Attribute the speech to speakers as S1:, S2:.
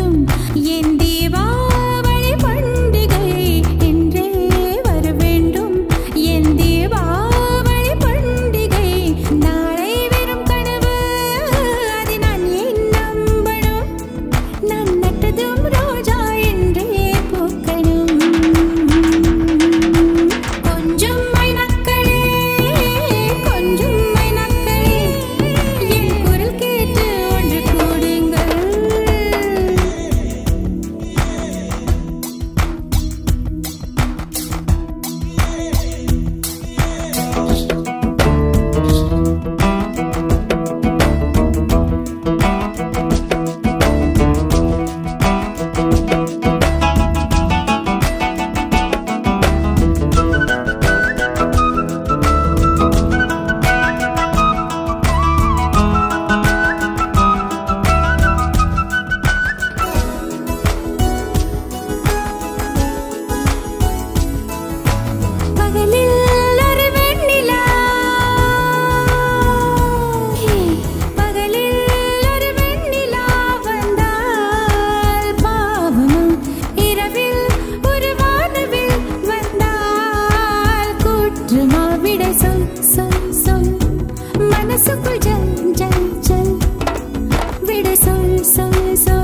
S1: என்றும் என் जन विड्